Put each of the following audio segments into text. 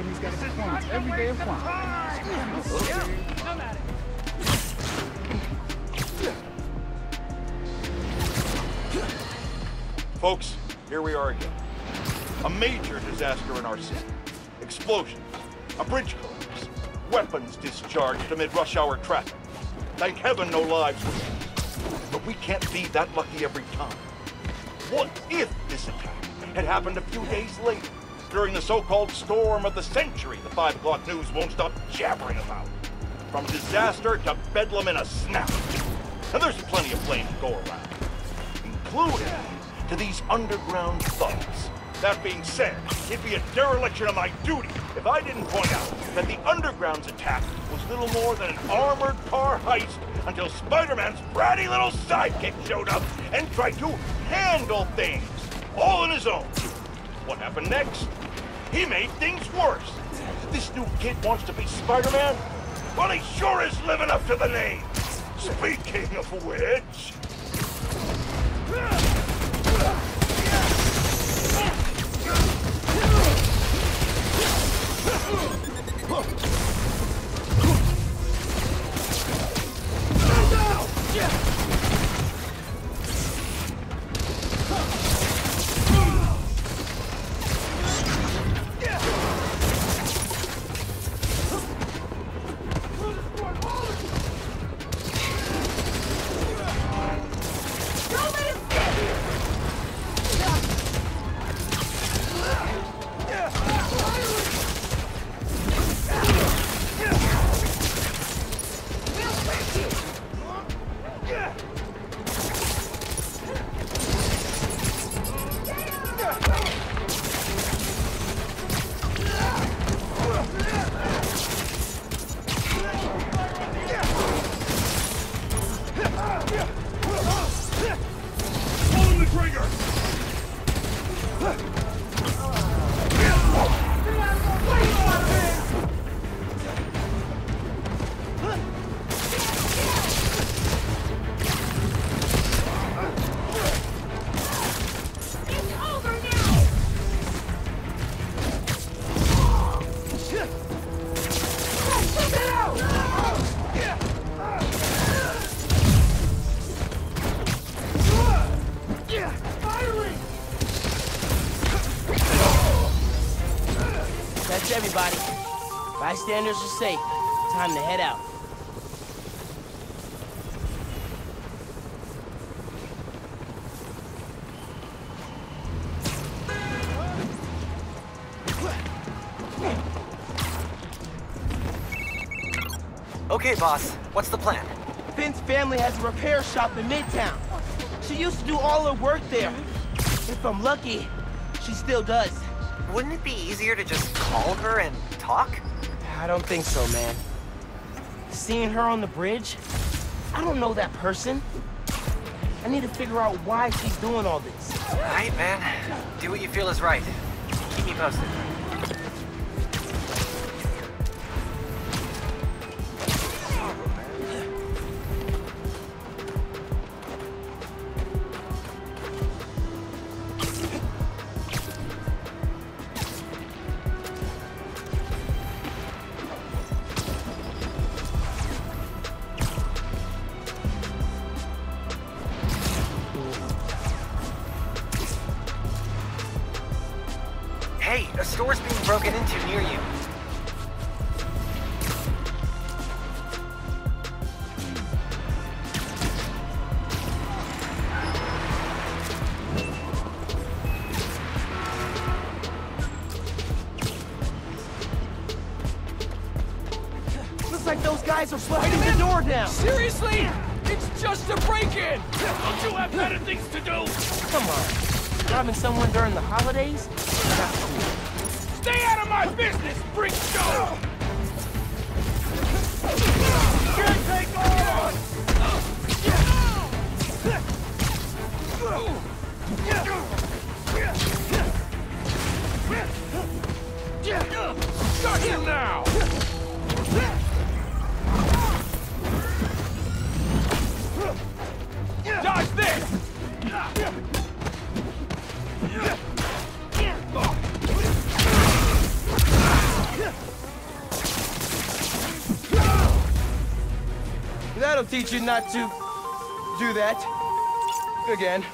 got a performance every day of fun. Folks, here we are again. A major disaster in our city. Explosions, a bridge collapse, weapons discharged amid rush hour traffic. Thank heaven no lives were lost. But we can't be that lucky every time. What if this attack had happened a few days later, during the so-called storm of the century the 5 o'clock news won't stop jabbering about? From disaster to bedlam in a snap. And there's plenty of blame to go around, including to these underground thugs. That being said, it'd be a dereliction of my duty if I didn't point out that the Underground's attack was little more than an armored car heist until Spider-Man's bratty little sidekick showed up and tried to handle things, all on his own. What happened next? He made things worse. This new kid wants to be Spider-Man? Well, he sure is living up to the name. Speaking of which... Pull Bystanders are safe. Time to head out. Okay, boss. What's the plan? Phin's family has a repair shop in Midtown. She used to do all her work there. If I'm lucky, she still does. Wouldn't it be easier to just call her and talk? I don't think so, man. Seeing her on the bridge? I don't know that person. I need to figure out why she's doing all this. Alright, man. Do what you feel is right. Keep me posted. Guys are busting the door down. Seriously? It's just a break-in! Don't you have better things to do? Come on. Robbing someone during the holidays? Not cool. Stay out of my business, freak show! Can't take on! Got him now! Teach you not to do that. Again.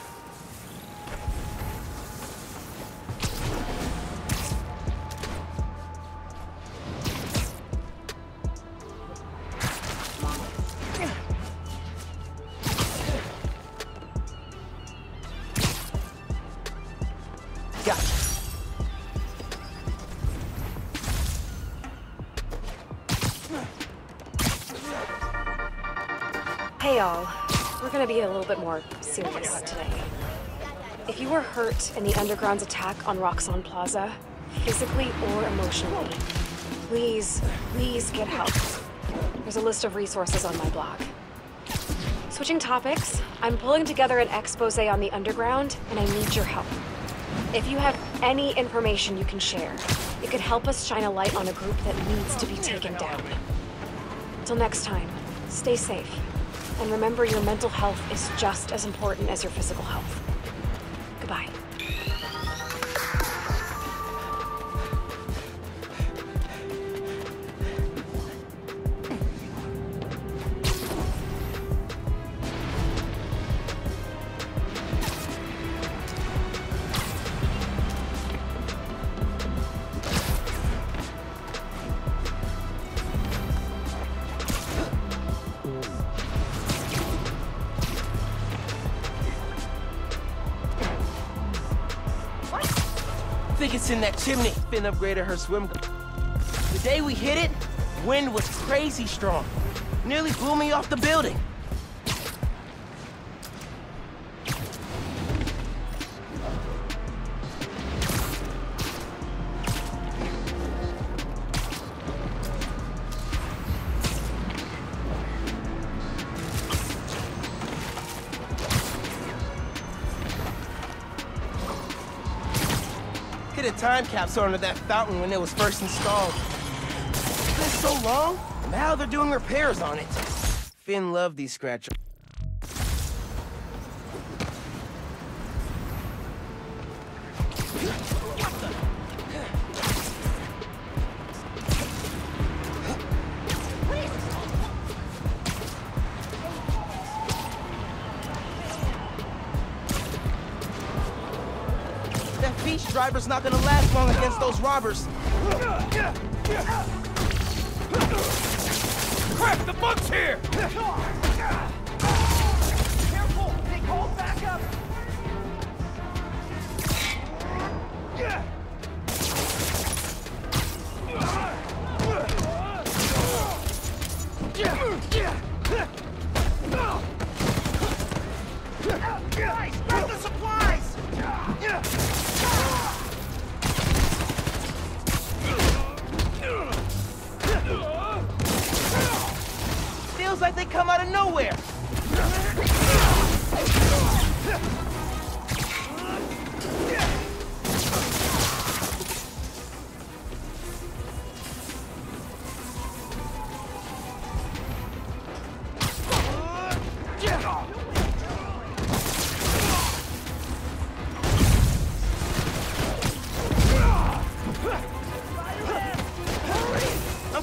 Serious today. If you were hurt in the Underground's attack on Roxxon Plaza, physically or emotionally, please, please get help. There's a list of resources on my blog. Switching topics, I'm pulling together an expose on the Underground, and I need your help. If you have any information you can share, it could help us shine a light on a group that needs to be taken down. Till next time, stay safe. And remember your mental health is just as important as your physical health. Goodbye. Upgraded her swim. The day we hit it, wind was crazy strong. Nearly blew me off the building. Time capsule under that fountain when it was first installed. It's been so long, now they're doing repairs on it. Phin loved these scratch. Not gonna last long against those robbers. Crap, the bug's here!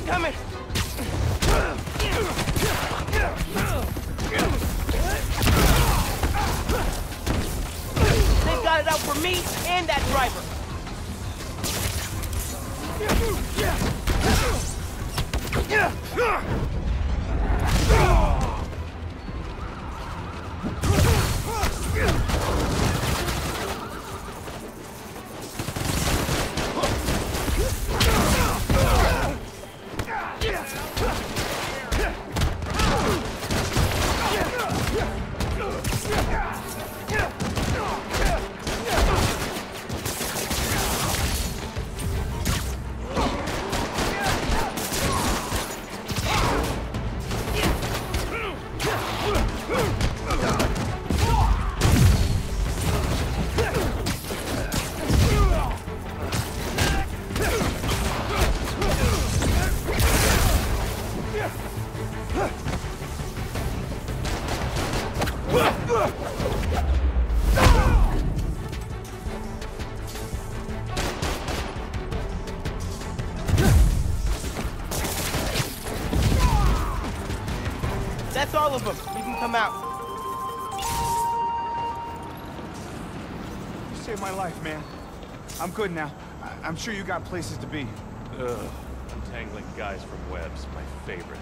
They got it out for me and that driver! Yeah! Good now. I I'm sure you got places to be. Ugh. Untangling guys from webs, my favorite.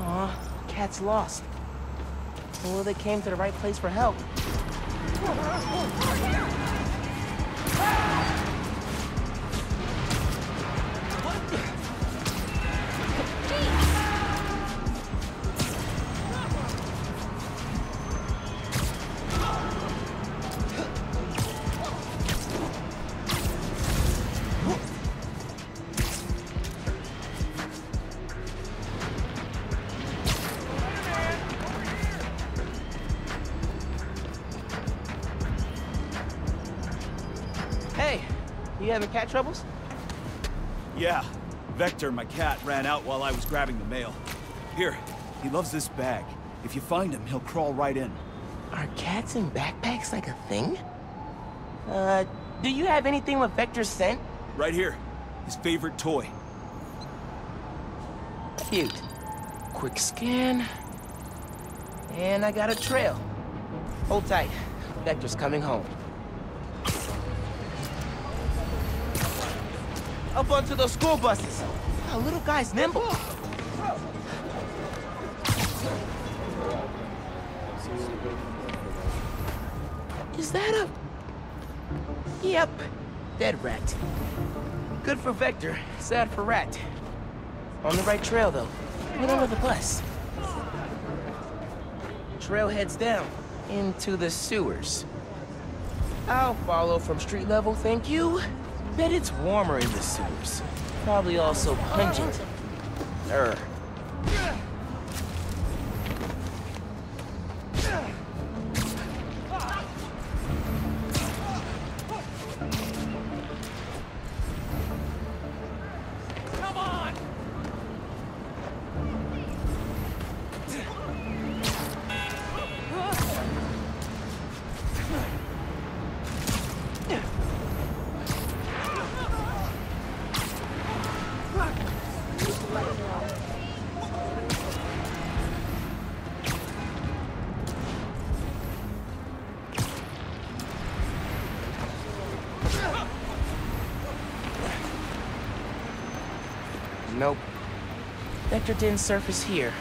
Aw, cat's lost. Well, they came to the right place for help. Having cat troubles? Yeah. Vector, my cat, ran out while I was grabbing the mail. Here, he loves this bag. If you find him, he'll crawl right in. Are cats in backpacks like a thing? Uh, do you have anything with Vector scent? Right here. His favorite toy. Cute. Quick scan. And I got a trail. Hold tight. Vector's coming home. Up onto those school buses. That little guy's nimble. Is that a... Yep. Dead rat. Good for Vector, sad for Rat. On the right trail, though. Right under the bus. Trail heads down, into the sewers. I'll follow from street level, thank you. Bet it's warmer in the sewers. Probably also pungent. Er. Nope. Vector didn't surface here.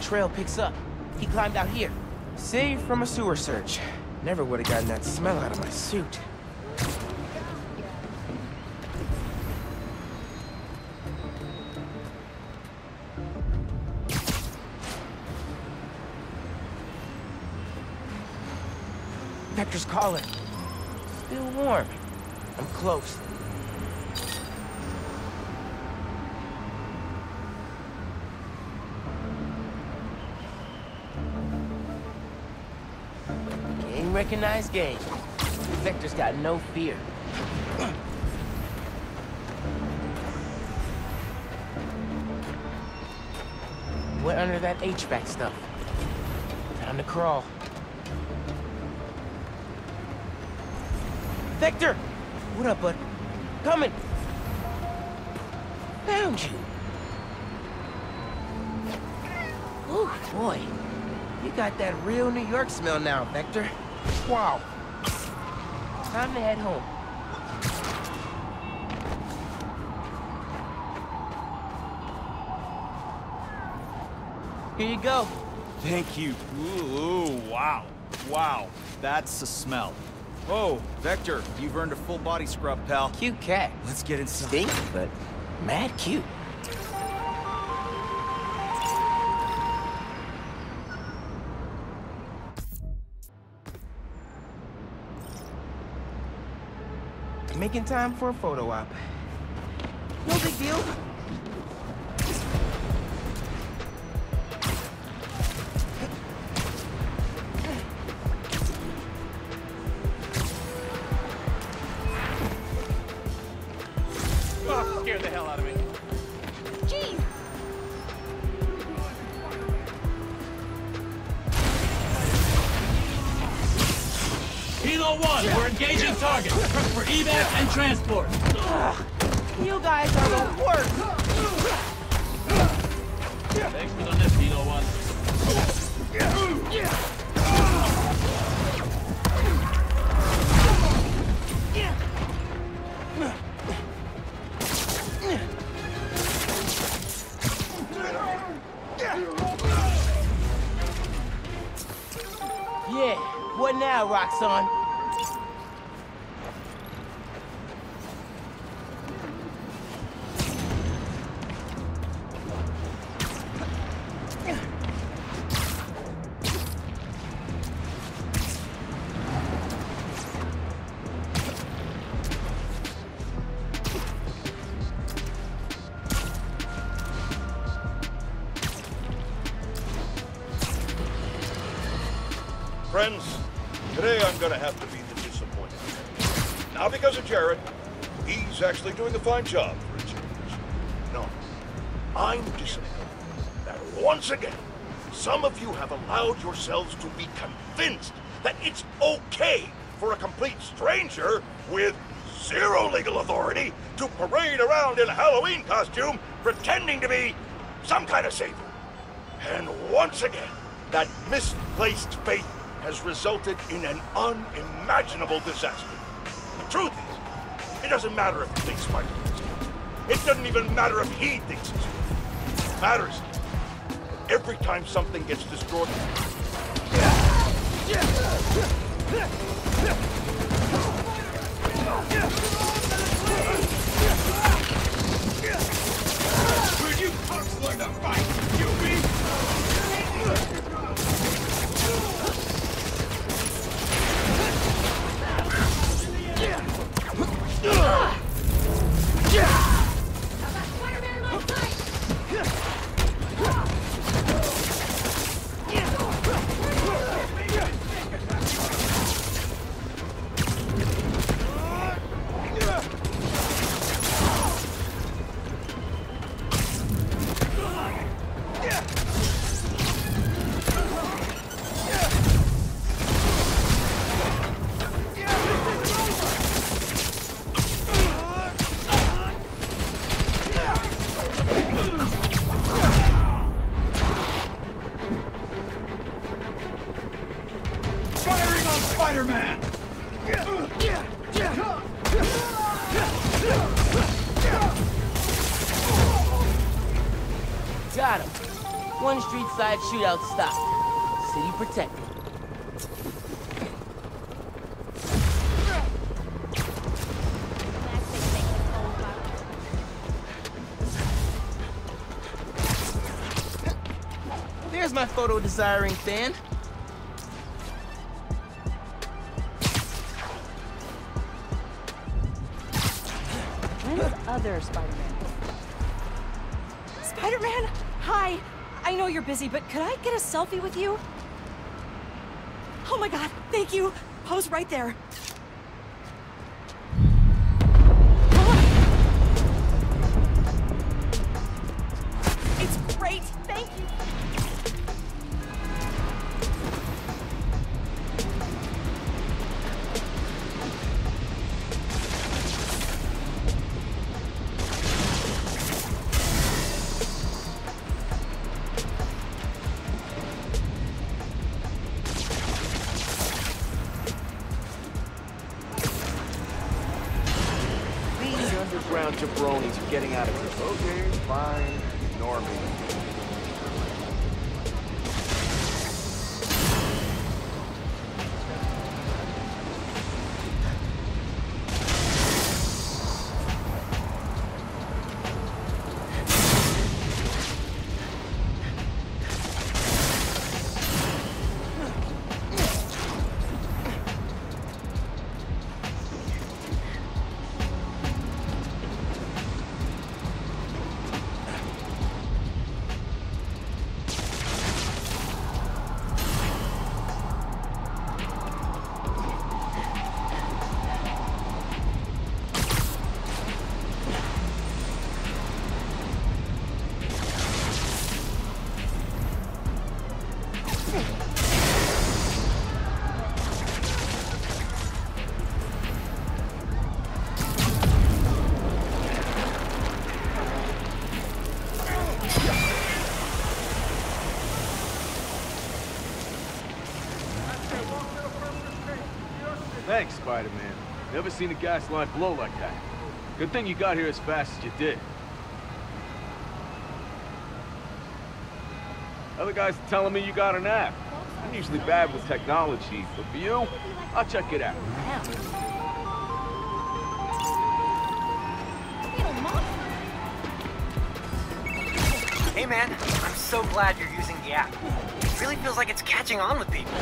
Trail picks up. He climbed out here. Saved from a sewer search. Never would have gotten that smell out of my suit. Close. Game recognized game. Vector's got no fear. Went under that HVAC stuff. Time to crawl. Vector! What up, bud? Coming! Found you! Ooh, boy. You got that real New York smell now, Vector. Wow. Time to head home. Here you go. Thank you. Ooh, ooh, wow. Wow. That's the smell. Oh, Vector, you've earned a full body scrub, pal. Cute cat. Let's get inside. Stinky, but mad cute. Making time for a photo op. No big deal. Gonna have to be the disappointed. Not because of Jared. He's actually doing a fine job for a change. No. I'm disappointed that once again, some of you have allowed yourselves to be convinced that it's okay for a complete stranger with zero legal authority to parade around in a Halloween costume pretending to be some kind of savior. And once again, that misplaced faith has resulted in an unimaginable disaster. The truth is, it doesn't matter if you think Spider-Man's guilty. It doesn't even matter if he thinks he's guilty. It matters that every time something gets destroyed, Where'd you punks learn to fight? Side shootout stopped. City protected. There's my photo desiring fan. Selfie with you? Oh my god, thank you. Pose right there. Thanks, Spider-Man. Never seen a gas line blow like that. Good thing you got here as fast as you did. Other guys are telling me you got an app. I'm usually bad with technology, but for you, I'll check it out. Hey man, I'm so glad you're using the app. It really feels like it's catching on with people.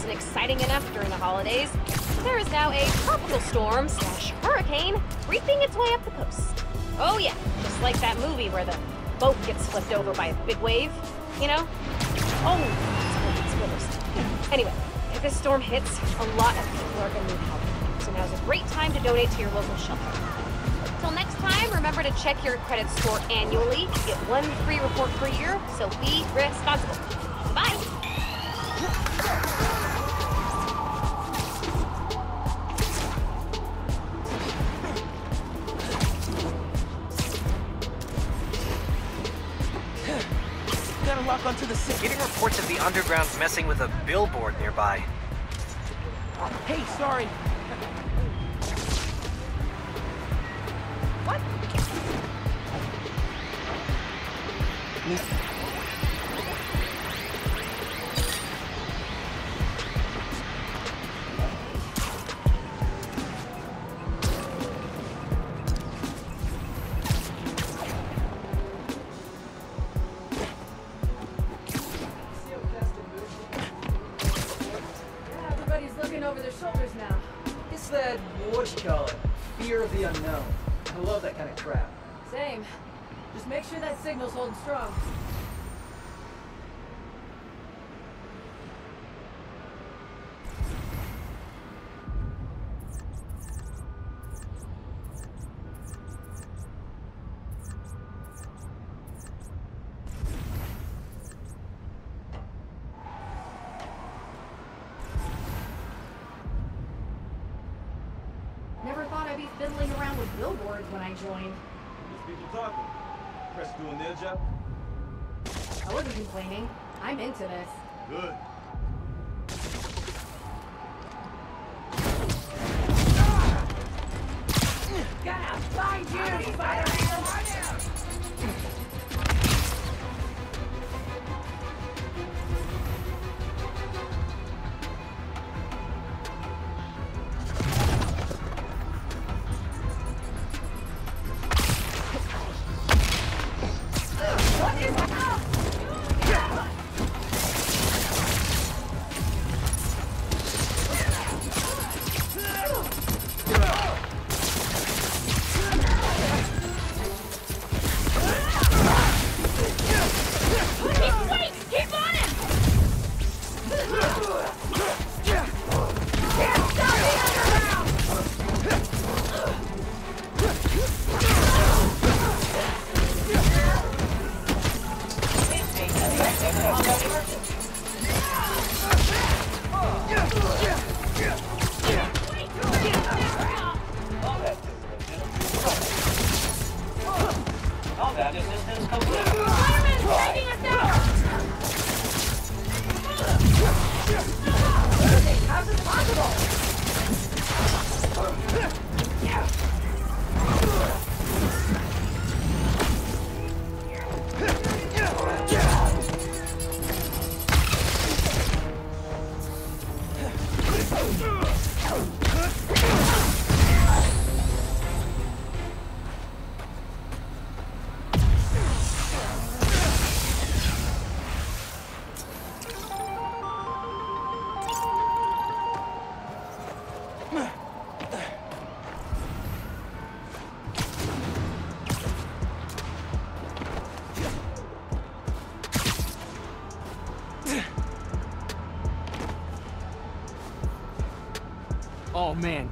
Wasn't exciting enough during the holidays, there is now a tropical storm slash hurricane creeping its way up the coast. Oh yeah, just like that movie where the boat gets flipped over by a big wave, you know? Oh. Anyway, if this storm hits, a lot of people are gonna need help. So now's a great time to donate to your local shelter. Till next time, remember to check your credit score annually. Get one free report per year, so be responsible. Reports of the underground messing with a billboard nearby. Hey, sorry. Kind of crap. Same. Just make sure that signal's holding strong.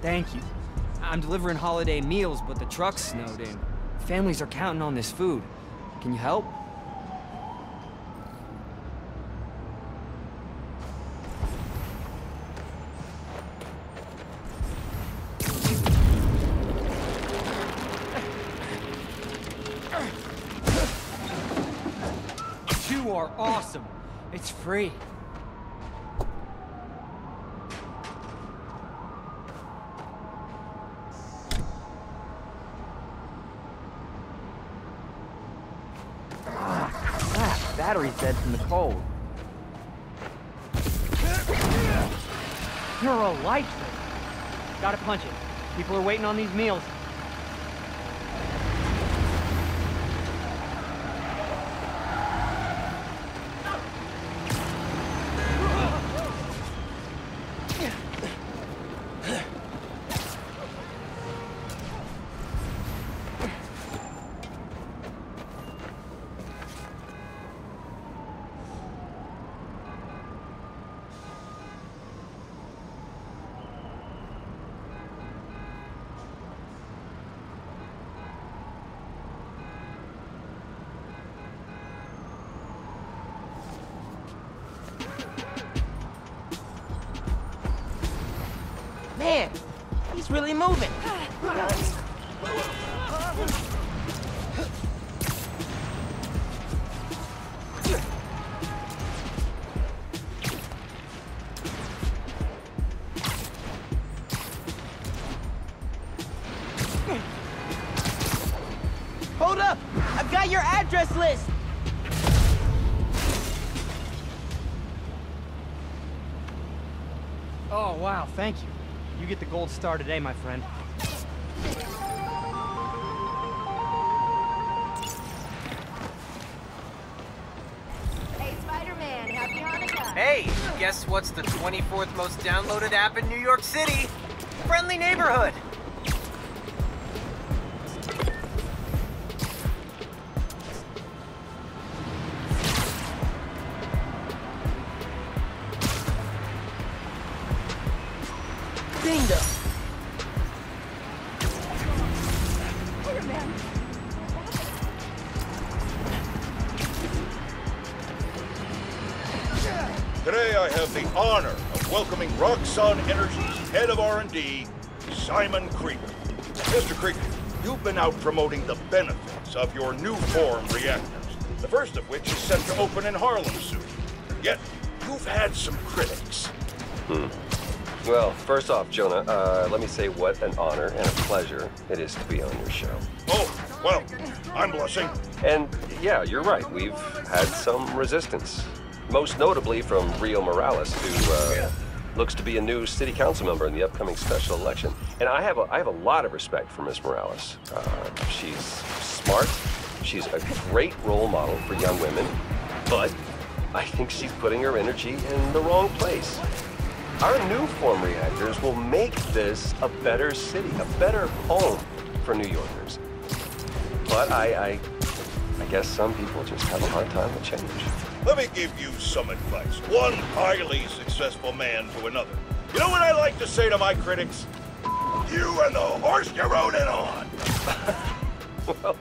Thank you. I'm delivering holiday meals, but the truck's snowed in. Families are counting on this food. Can you help? You are awesome. It's free. Ah, from the cold. You're a lifesaver. Gotta punch it. People are waiting on these meals. Oh, wow, thank you. You get the gold star today, my friend. Hey, Spider-Man, happy Hanukkah! Hey, guess what's the 24th most downloaded app in New York City? Friendly Neighborhood. Roxxon Energy's head of R&D, Simon Krieger. Mr. Krieger, you've been out promoting the benefits of your Nuform reactors, the first of which is set to open in Harlem soon. Yet, you've had some critics. Hmm. Well, first off, Jonah, uh, let me say what an honor and a pleasure it is to be on your show. Oh, well, I'm blushing. And yeah, you're right. We've had some resistance. Most notably from Rio Morales, who uh, looks to be a new city council member in the upcoming special election. And I have a, I have a lot of respect for Miss Morales. Uh, she's smart. She's a great role model for young women. But I think she's putting her energy in the wrong place. Our new form reactors will make this a better city, a better home for New Yorkers. But I, I, I guess some people just have a hard time with change. Let me give you some advice. One highly successful man to another. You know what I like to say to my critics? You and the horse you rode in on. well,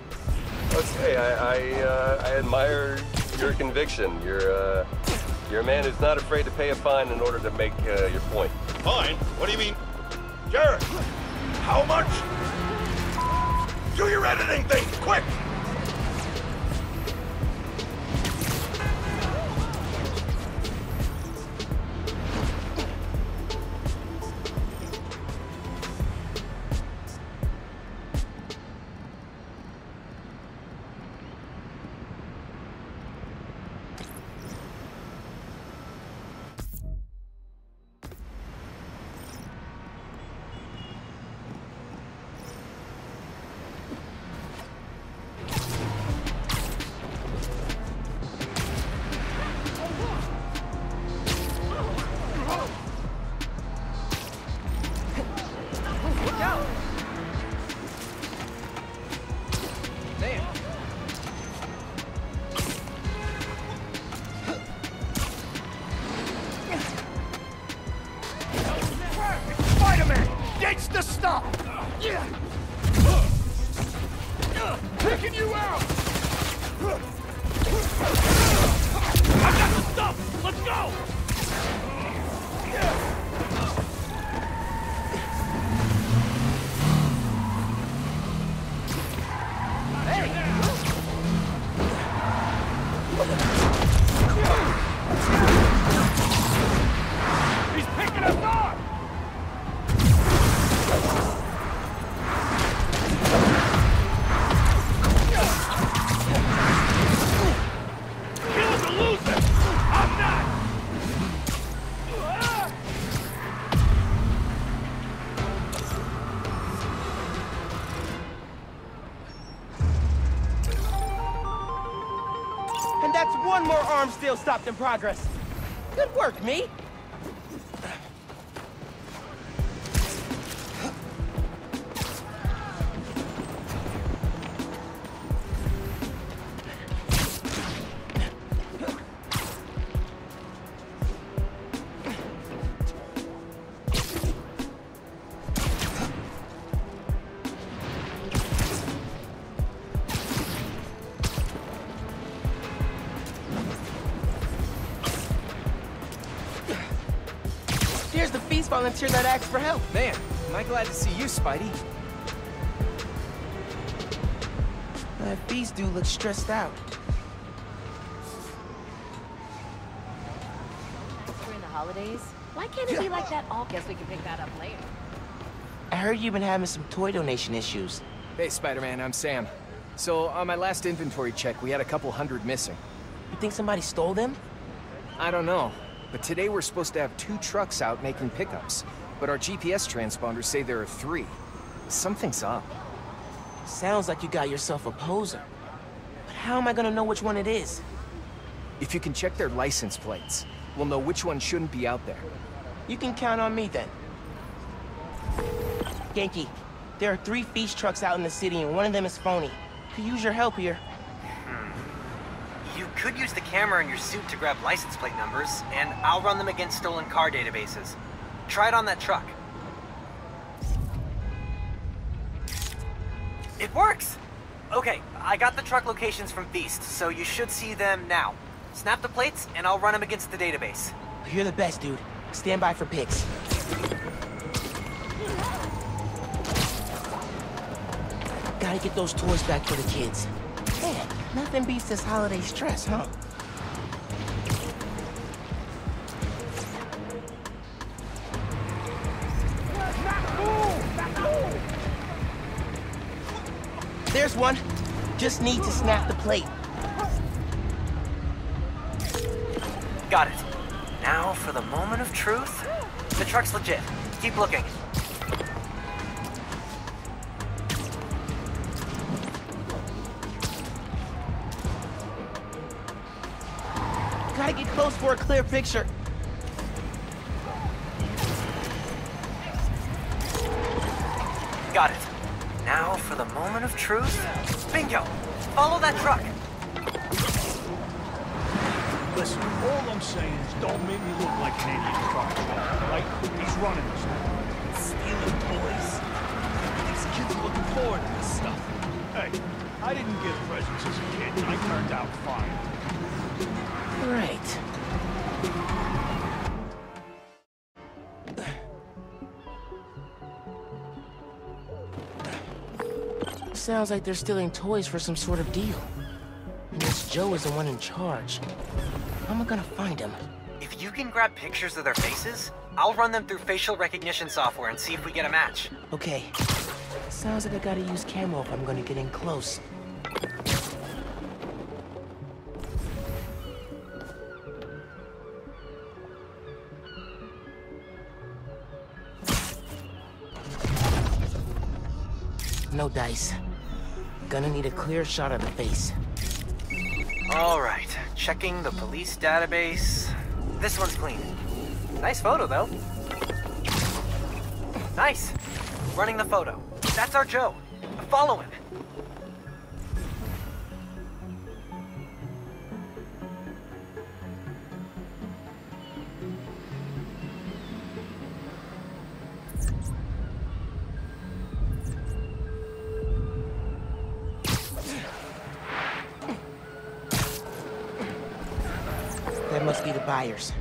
okay, I, I, uh, I admire your conviction. You're, uh, you're a man who's not afraid to pay a fine in order to make uh, your point. Fine? What do you mean? Jared, how much? Do your editing thing, quick! Ditch the stuff! Picking you out! I got the stuff! Let's go! Still stopped in progress. Good work, me. Volunteer that asked for help. Man, am I glad to see you, Spidey. Uh, that Feast dude looks stressed out. During the holidays? Why can't it be like that all? Guess we can pick that up later. I heard you've been having some toy donation issues. Hey, Spider-Man, I'm Sam. So, on my last inventory check, we had a couple hundred missing. You think somebody stole them? I don't know, but today we're supposed to have two trucks out making pickups. But our GPS transponders say there are three. Something's up. Sounds like you got yourself a poser. But how am I gonna know which one it is? If you can check their license plates, we'll know which one shouldn't be out there. You can count on me then. Ganke, there are three feast trucks out in the city and one of them is phony. Could use your help here. Could use the camera in your suit to grab license plate numbers, and I'll run them against stolen car databases. Try it on that truck. It works! Okay, I got the truck locations from Feast, so you should see them now. Snap the plates, and I'll run them against the database. You're the best, dude. Stand by for pics. Gotta get those toys back for the kids. Man, nothing beats this holiday stress, huh? There's one. Just need to snap the plate. Got it. Now for the moment of truth. The truck's legit. Keep looking. Gotta get close for a clear picture. Got it. Now for the moment of truth. Bingo! Follow that truck. Listen, all I'm saying is don't make me look like an idiot truck right? He's running this thing. Stealing toys. These kids are looking forward to this stuff. Hey, I didn't get presents as a kid, and I turned out fine. Right. Sounds like they're stealing toys for some sort of deal. And this Joe is the one in charge. How am I gonna find him? If you can grab pictures of their faces, I'll run them through facial recognition software and see if we get a match. Okay. Sounds like I gotta use camo if I'm gonna get in close. Dice. Gonna need a clear shot of the face. All right, checking the police database. This one's clean. Nice photo, though. Nice. Running the photo. That's our Joe. Follow him. Must be the buyers.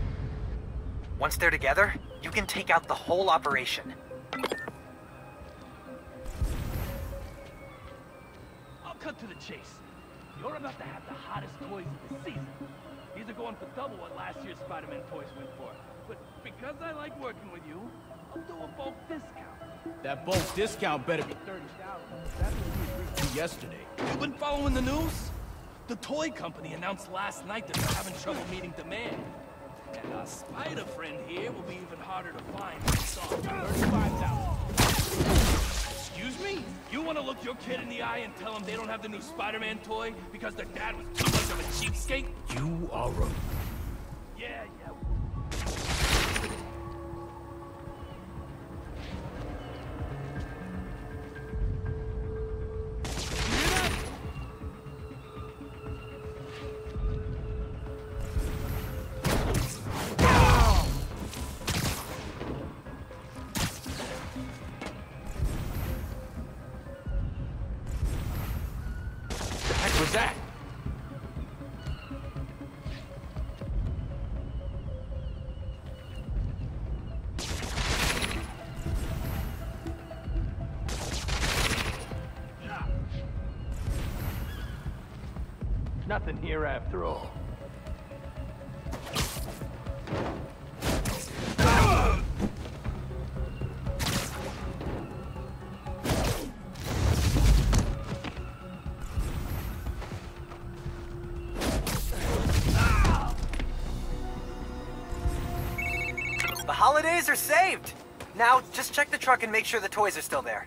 Once they're together, you can take out the whole operation. I'll cut to the chase. You're about to have the hottest toys of the season. These are going for double what last year's Spider-Man toys went for. But because I like working with you, I'll do a bulk discount. That bulk discount better be 30000 That's what we agreed to yesterday. You've been following the news? The toy company announced last night that they're having trouble meeting demand. And our spider friend here will be even harder to find than Saw. 35000 Excuse me? You want to look your kid in the eye and tell him they don't have the new Spider-Man toy because their dad was too much of a cheapskate? You are a... Nothing here after all. The holidays are saved! Now, just check the truck and make sure the toys are still there.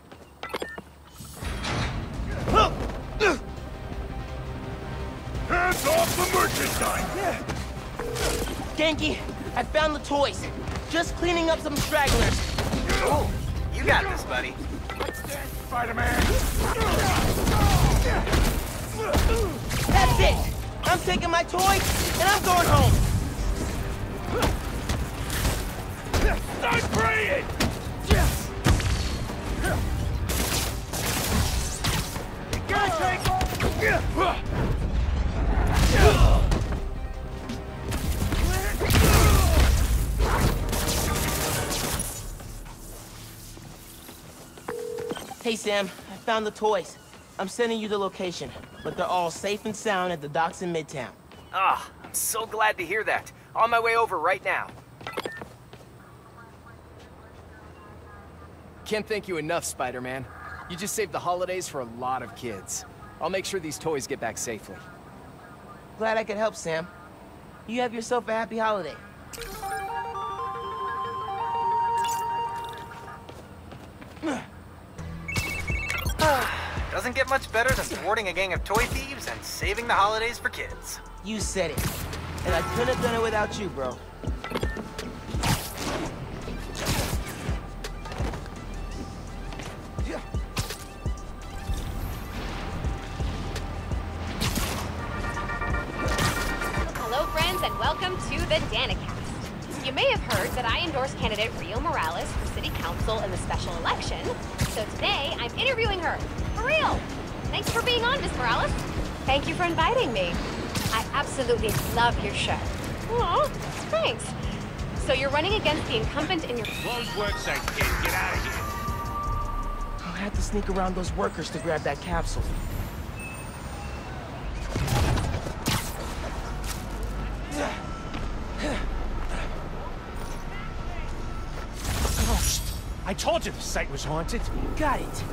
Ganke, I found the toys. Just cleaning up some stragglers. Ooh, you got this, buddy. Spider-Man! That's it! I'm taking my toys, and I'm going home! Start praying! Hey, Sam, I found the toys. I'm sending you the location, but they're all safe and sound at the docks in Midtown. Ah, I'm so glad to hear that. On my way over right now. Can't thank you enough, Spider-Man. You just saved the holidays for a lot of kids. I'll make sure these toys get back safely. Glad I could help, Sam. You have yourself a happy holiday. Doesn't get much better than thwarting a gang of toy thieves and saving the holidays for kids. You said it. And I couldn't have done it without you, bro. Hello, friends, and welcome to the Danikast. You may have heard that I endorsed candidate Rio Morales for city council in the special election. So today, I'm interviewing her. For real. Thanks for being on, Miss Morales. Thank you for inviting me. I absolutely love your show. Aw, thanks. So you're running against the incumbent in your... Close work site, kid. Get out of here. I had to sneak around those workers to grab that capsule. I told you the site was haunted. Got it.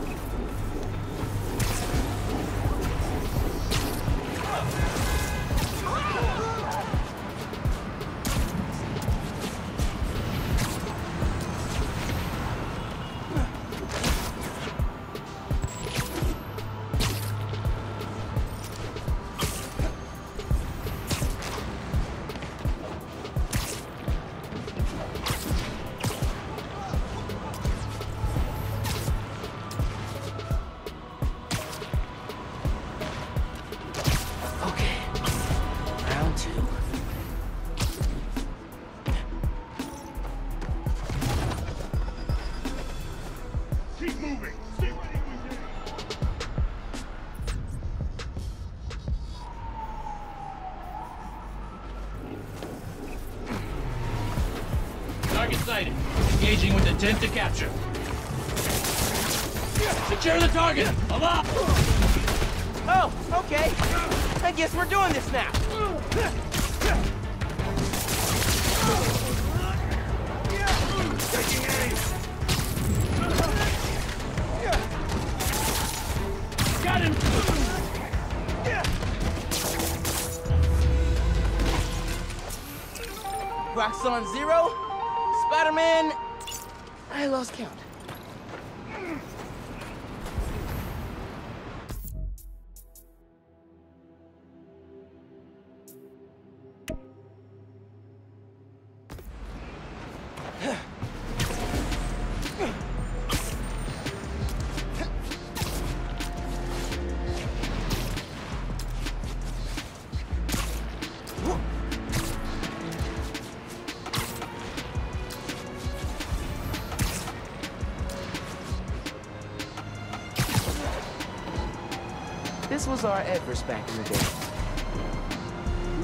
This was our Everest back in the day.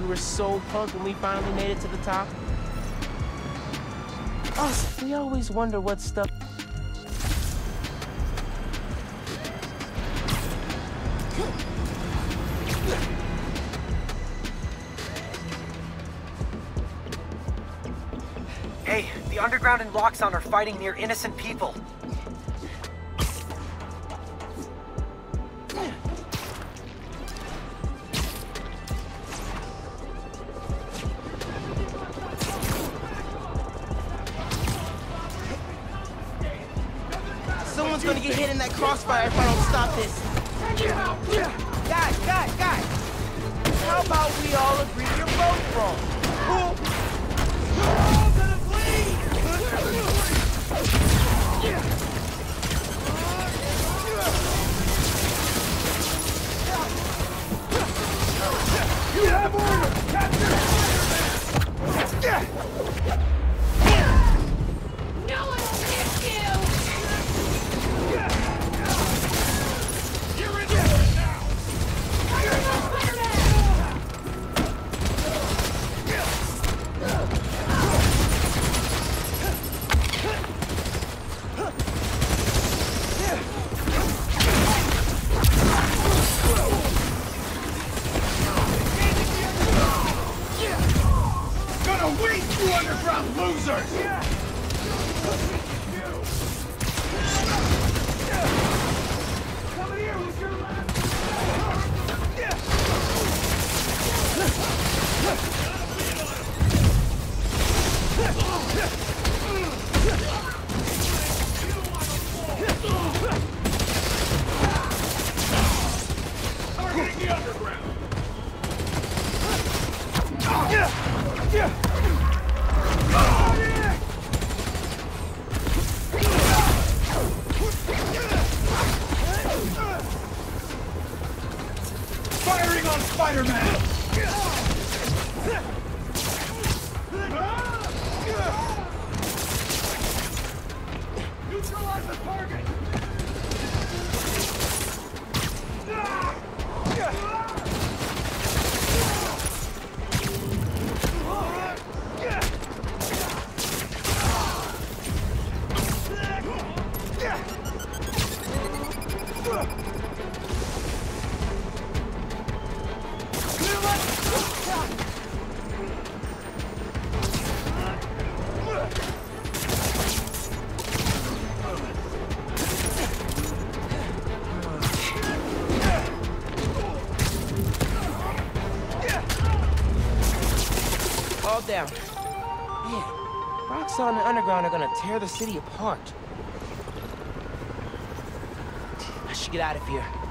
We were so pumped when we finally made it to the top. Us, we always wonder what stuff... Hey, the Underground and Roxxon are fighting near innocent people. underground are gonna tear the city apart. I should get out of here.